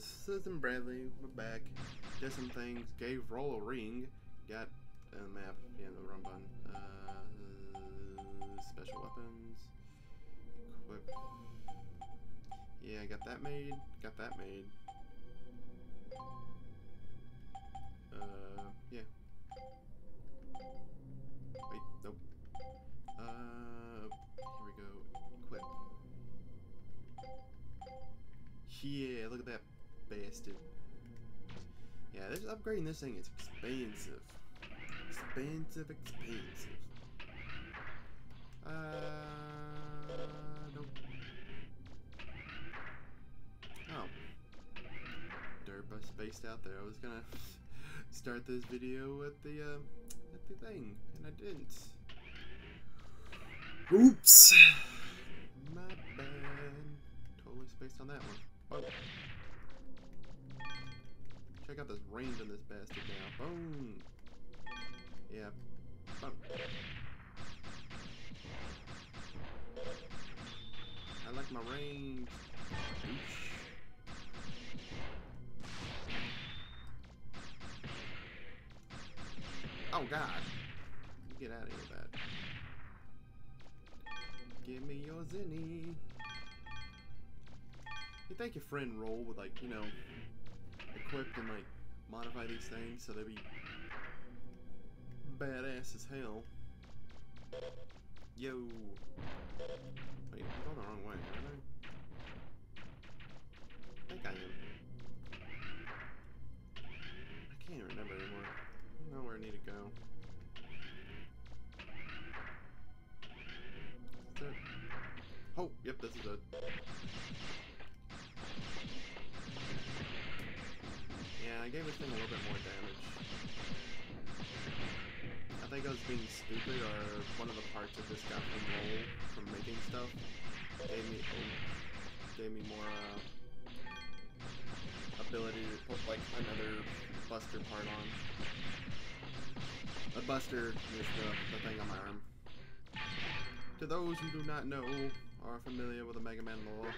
Citizen Bradley, we're back. Did some things, gave Roll a ring, got a map, yeah, the run button. Uh, special weapons, equip. Yeah, I got that made, got that made. Uh, yeah. Wait, nope. Uh, here we go. Equip. Yeah, look at that bastard. Yeah, this upgrading this thing is expensive. Expensive, expensive. Uh, nope. Oh. Derp, I spaced out there. I was gonna start this video at the, uh, at the thing, and I didn't. Oops! My bad. Totally spaced on that one. Whoa. Check out this range on this bastard now. Boom! Yeah. Boom. I like my range. Oh god. Get out of here that. Give me your zenny. You think your friend Roll would like, you know, equip and like modify these things so they be badass as hell. Yo. Wait, I'm going the wrong way, aren't I? I think I am. I can't remember anymore. I don't know where I need to go. Oh, yep, this is it. I gave this thing a little bit more damage. I think I was being stupid, or one of the parts of this got from roll from making stuff gave me gave me more uh, ability to put like another buster part on. A buster is the, the thing on my arm. To those who do not know or are familiar with the Mega Man lore,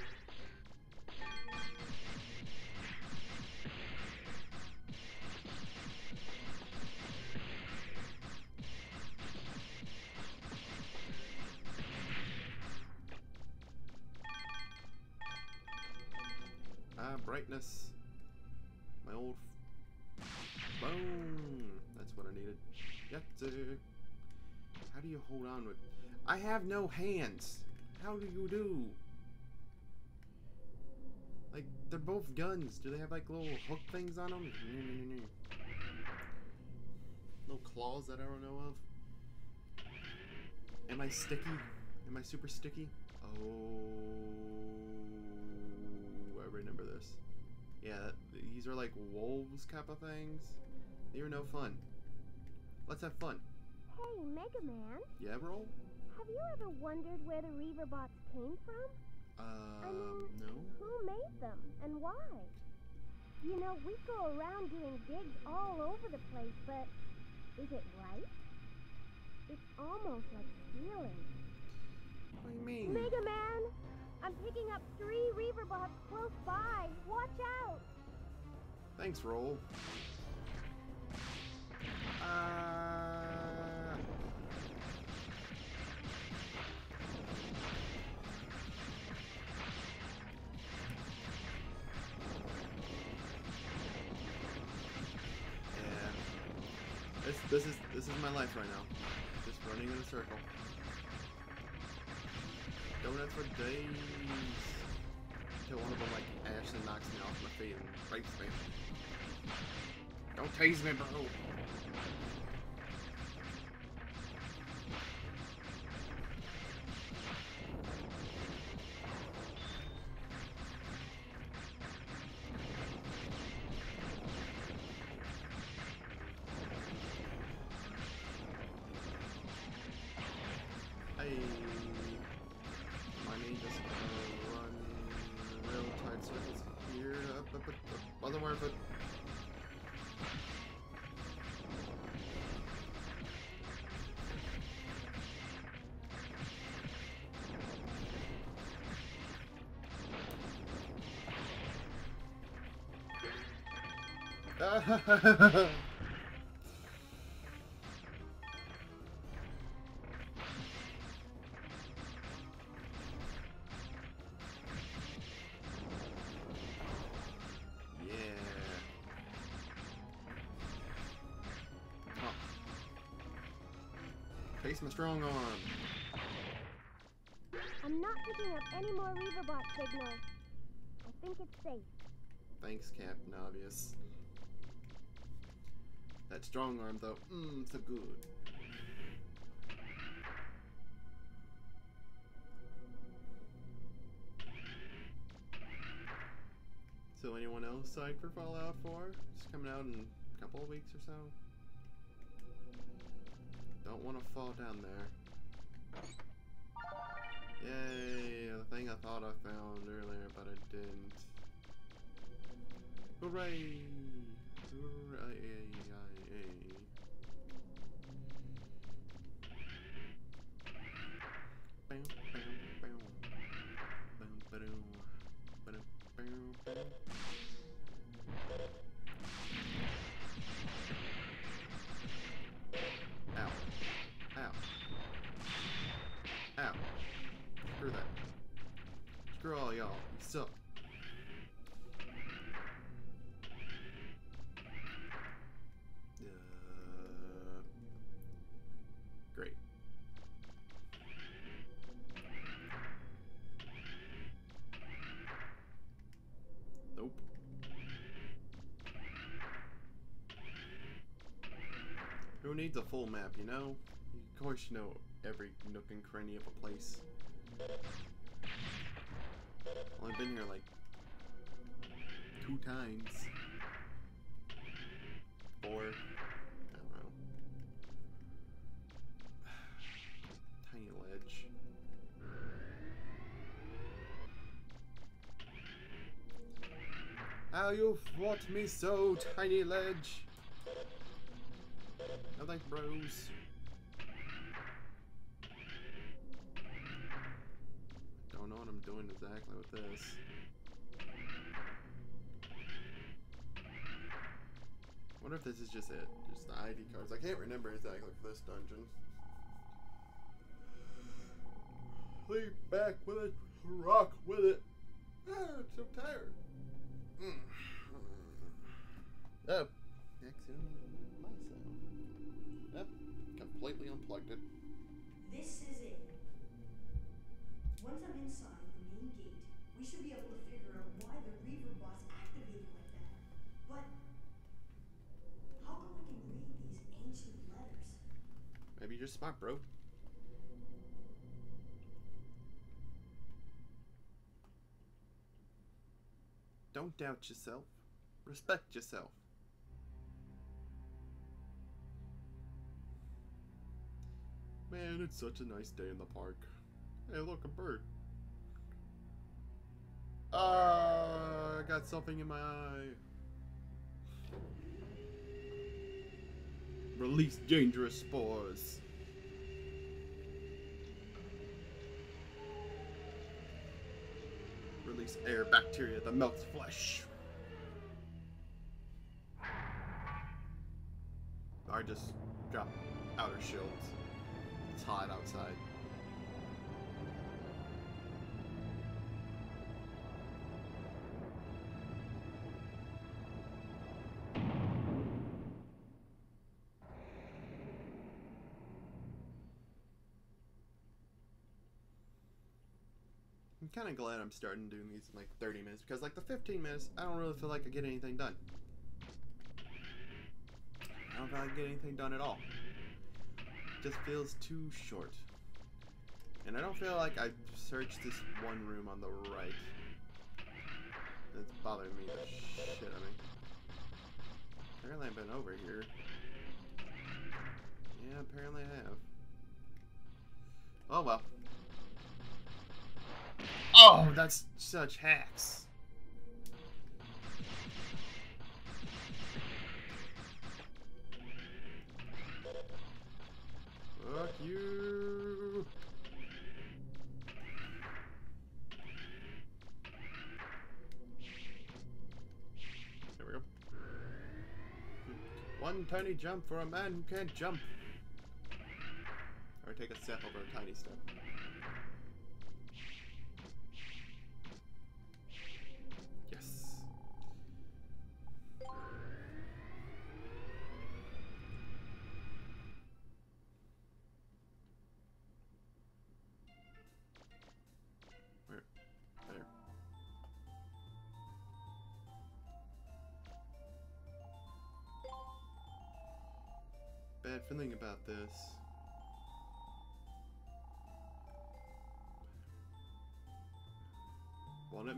My old phone. That's what I needed. Yep. sir. How do you hold on with? I have no hands. How do you do? Like they're both guns. Do they have like little hook things on them? Little claws that I don't know of. Am I sticky? Am I super sticky? Oh, I remember. Yeah, these are like wolves type of things. They're no fun. Let's have fun. Hey, Mega Man, Yeah, Roll? have you ever wondered where the Reaver bots came from? Um, no. Who made them and why? You know, we go around doing digs all over the place, but is it right? It's almost like stealing. What do you mean? Mega Man, I'm picking up three Reaver bots close by. Watch out! Thanks, Roll. Uh, yeah. This this is this is my life right now. Just running in a circle. Donuts for days. Until one of them like actually knocks me off my feet and rapes me. Don't tase me, bro. my strong arm. I'm not picking up any more Reaverbot signals. I think it's safe. Thanks, Captain Obvious. That strong arm, though, mmm, so good. So, anyone else psyched for Fallout 4? It's coming out in a couple of weeks or so. Don't want to fall down there. Yay, the thing I thought I found earlier, but I didn't. Hooray! Hooray! Who needs a full map, you know? Of course you know every nook and cranny of a place. I've been here like two times. Four. I don't know. Tiny ledge. How you fought me so, tiny ledge? I like bros. Don't know what I'm doing exactly with this. wonder if this is just it. Just the ID cards. I can't remember exactly for this dungeon. Leap back with it. Rock with it. Ah, I'm so tired. Mm. Oh. Yep. Completely unplugged it. This is it. Once I'm inside the main gate, we should be able to figure out why the Reaver bots activated like that. But how come I can read these ancient letters? Maybe you're smart, bro. Don't doubt yourself. Respect yourself. Man, it's such a nice day in the park. Hey, look, a bird. Ah, I got something in my eye. Release dangerous spores. Release air bacteria that melts flesh. I just got outer shields. It's hot outside. I'm kind of glad I'm starting doing these in like 30 minutes because like the 15 minutes, I don't really feel like I get anything done. I don't feel like I get anything done at all. Just feels too short. And I don't feel like I've searched this one room on the right. That's bothering me the shit out of me. Apparently I've been over here. Yeah, apparently I have. Oh well. Oh, that's such hacks. You. There we go. One tiny jump for a man who can't jump. Or take a step over a tiny step.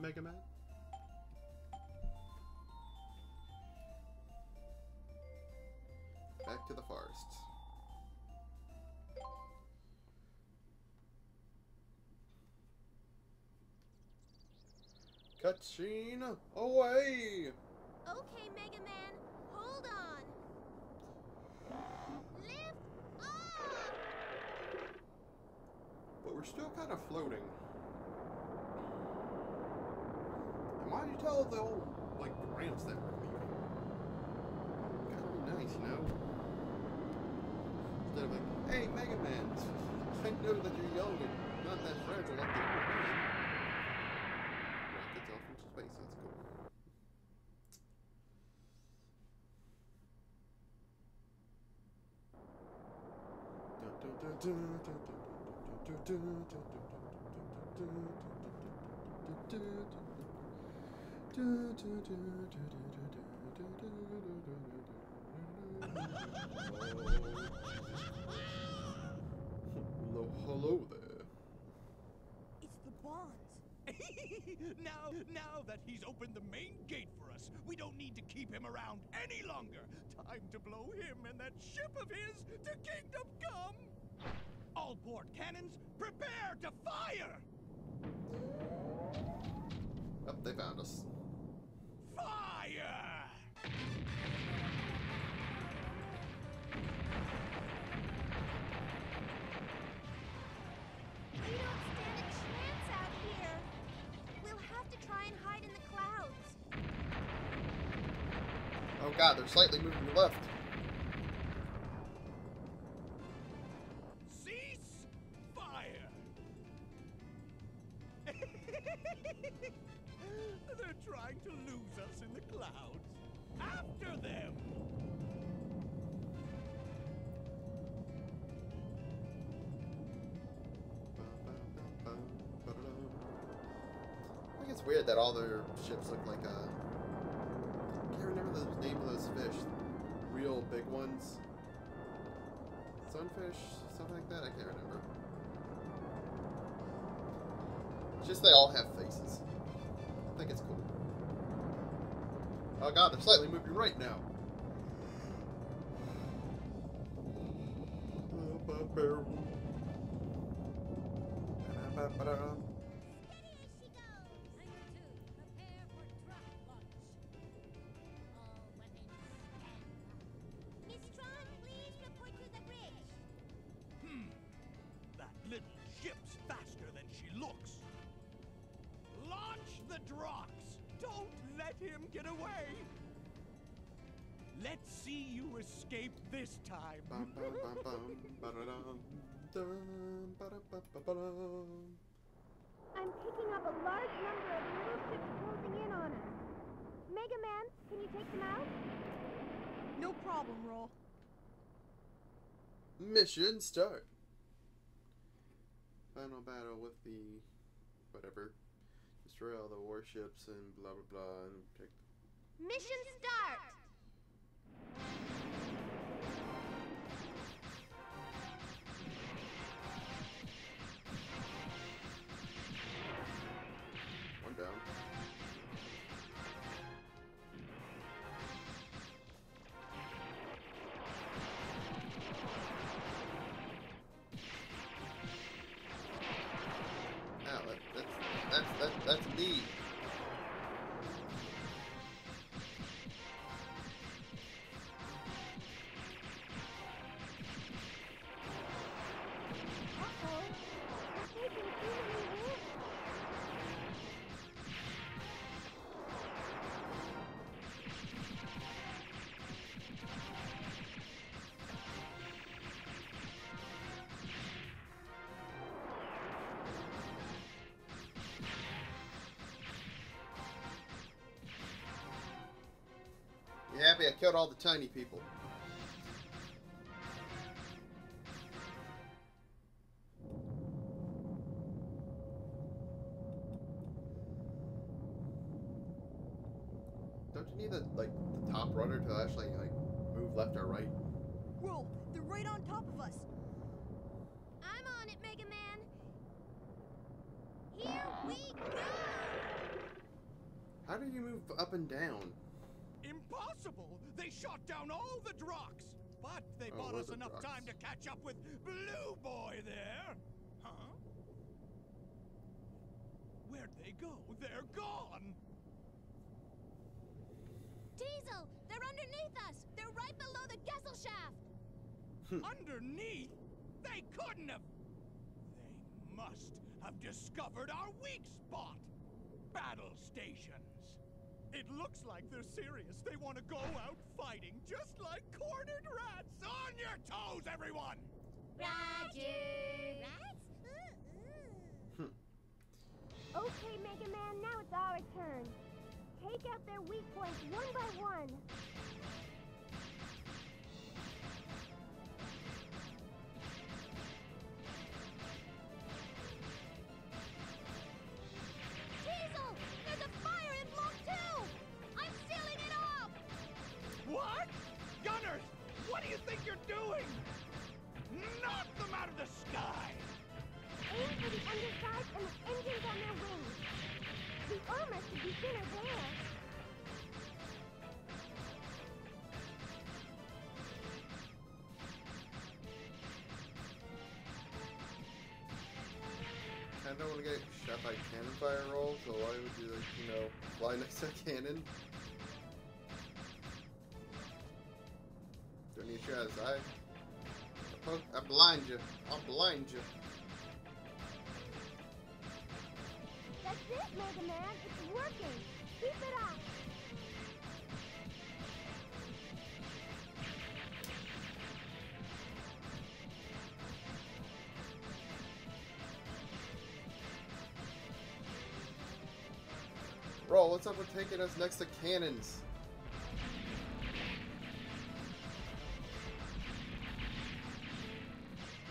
Mega Man? Back to the forest. Cutscene away! Okay, Mega Man, hold on. Lift off! But we're still kind of floating. Why did you tell the old, like, Gramps that we're leaving? Gotta be nice, you know? Instead of like, hey, Mega Man, I know that you're young and not that fragile like the old man. Rockets off into space, that's cool. Hello, hello there. It's the Bonnes. now, now that he's opened the main gate for us, we don't need to keep him around any longer. Time to blow him and that ship of his to Kingdom Come. All port cannons, prepare to fire! Up, they found us. God, they're slightly moving left. Cease fire! They're trying to lose us in the clouds. After them! I think it's weird that all their ships look like a. I can't remember the name of those fish. Real big ones. Sunfish, something like that. I can't remember. It's just they all have faces. I think it's cool. Oh god, they're slightly moving right now. Steady as Let's see you escape this time. I'm picking up a large number of little ships closing in on us. Mega Man, can you take them out? No problem, Roll. Mission start. Final battle with the whatever. Destroy all the warships and blah blah blah and Mission start! すいません。Happy I killed all the tiny people. Don't you need the like the top rudder to actually like move left or right? Roll, they're right on top of us. I'm on it, Mega Man. Here we go. How do you move up and down? Impossible! They shot down all the Drox! But they Oh, bought us the enough Drox. time to catch up with Blue Boy there! Huh? Where'd they go? They're gone! Teisel, they're underneath us. They're right below the Gesellschaft. Hmm. Underneath? They couldn't have! They must have discovered our weak spot! Battle stations! It looks like they're serious. They want to go out fighting, just like cornered rats! On your toes, everyone! Roger. Rats? Hmm. okay, Mega Man, now it's our turn. Take out their weak points one by one. I don't want to get shot by cannon fire roll, so why would you, like, you know, fly next to a cannon? Don't need shot as I. I blind you. I'll blind you. That's it, Mega Man. It's working. Keep it up. What's up with taking us next to cannons?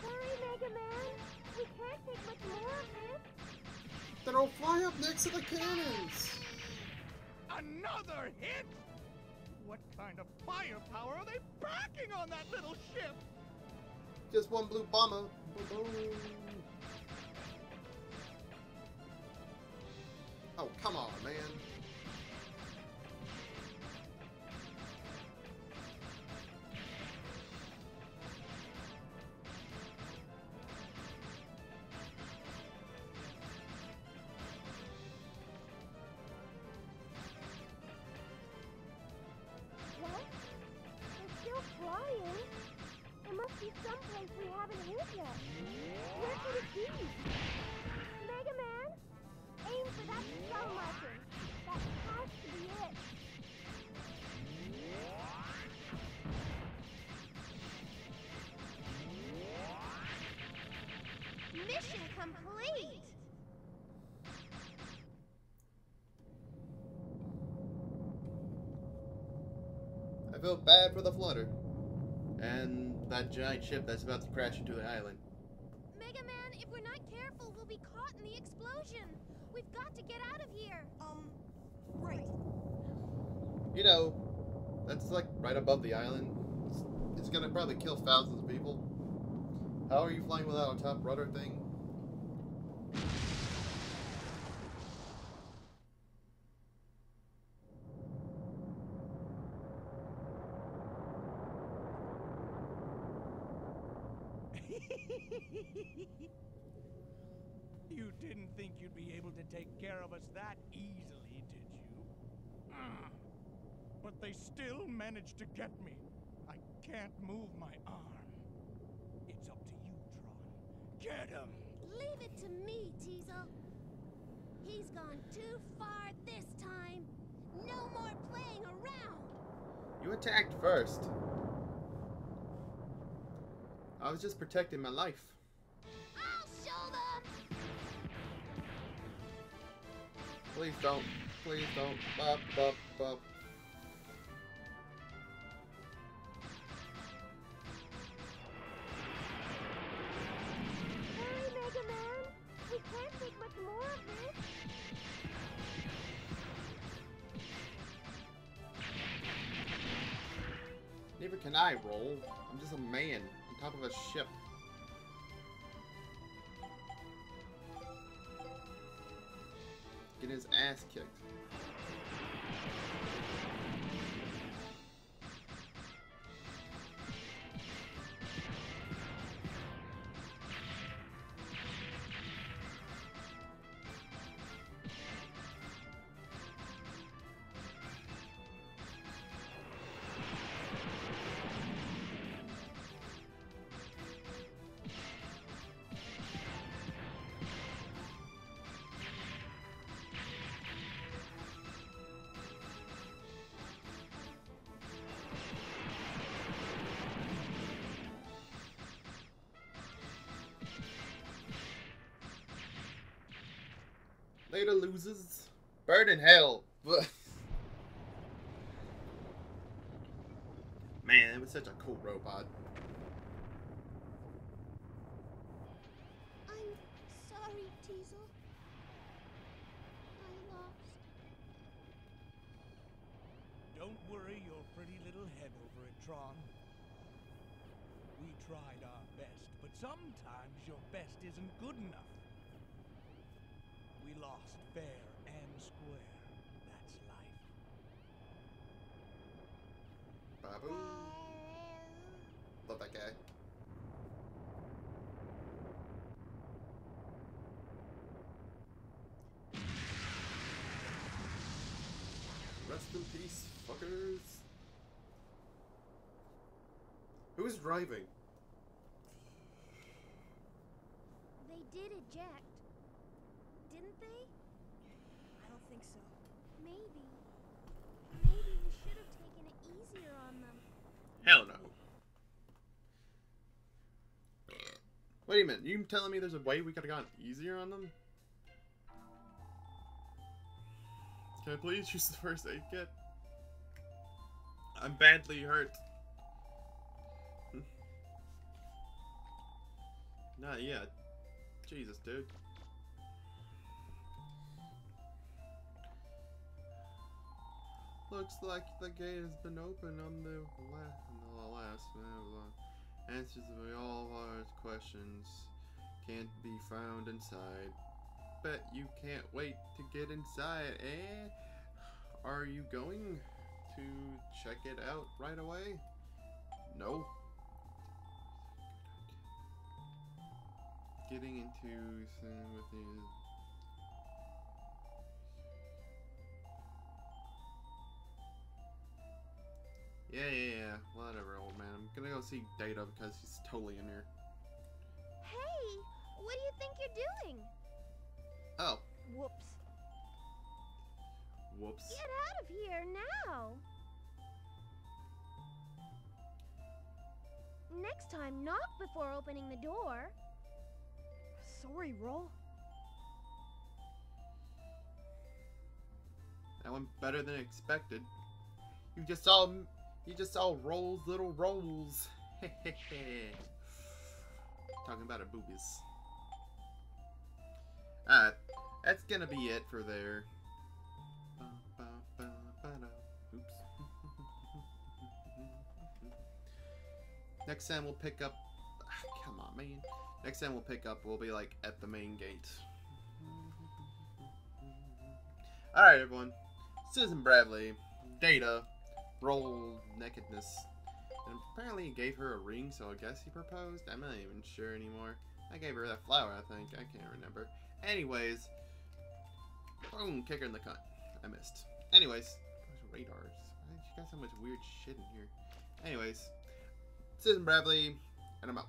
Hurry, Mega Man. We can't take much more of this. Then I'll fly up next to the cannons! Another hit? What kind of firepower are they packing on that little ship? Just one blue bomber. Boom. Oh, come on, man. Be someplace we haven't hit yet. Where could it be? Mega Man, aim for that skull marker. That has to be it. Mission complete. I feel bad for the flutter. And that giant ship that's about to crash into the island. Mega Man, if we're not careful, we'll be caught in the explosion. We've got to get out of here. Um, right. You know, that's like right above the island. It's, it's gonna probably kill thousands of people. How are you flying without a top rudder thing? you didn't think you'd be able to take care of us that easily, did you? Ah. But they still managed to get me. I can't move my arm. It's up to you, Tron. Get him! Leave it to me, Teisel. He's gone too far this time. No more playing around. You attacked first. I was just protecting my life. Please don't. Please don't. Bop, bop, bop. Neither can I roll. I'm just a man on top of a ship. Ass kicked. Later loses. Bird in hell. Man, it was such a cool robot. I'm sorry, Teisel. I lost. Don't worry your pretty little head over it, Tron. We tried our best, but sometimes your best isn't good enough. We lost fair and square. That's life. Babu. Love that guy. Rest in peace, fuckers. Who's driving? They did eject. Didn't they? I don't think so. Maybe. Maybe we should have taken it easier on them. Hell no. Wait a minute, you telling me there's a way we could have gone easier on them? Can I please use the first aid kit? I'm badly hurt. Hmm. Not yet. Jesus, dude. Looks like the gate has been opened on the last, the last uh, answers to all of our questions can't be found inside. Bet you can't wait to get inside, eh? Are you going to check it out right away? No. Getting into something with the Yeah, yeah, yeah. Whatever, old man. I'm gonna go see Data because he's totally in here. Hey! What do you think you're doing? Oh, Whoops. whoops. Get out of here now! Next time, knock before opening the door. Sorry, Roll. That went better than expected. You just saw, you just saw rolls, little rolls. Talking about her boobies. Alright, that's gonna be it for there. Oops. Next time we'll pick up. Ah, come on, man. Next time we'll pick up, we'll be like at the main gate. Alright, everyone. Susan Bradley, Data, roll nakedness. And apparently he gave her a ring, so I guess he proposed? I'm not even sure anymore. I gave her that flower, I think. I can't remember. Anyways. Boom, kick her in the cunt. I missed. Anyways. Those radars. You got so much weird shit in here? Anyways. Susan Bradley, and I'm out.